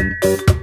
Müzik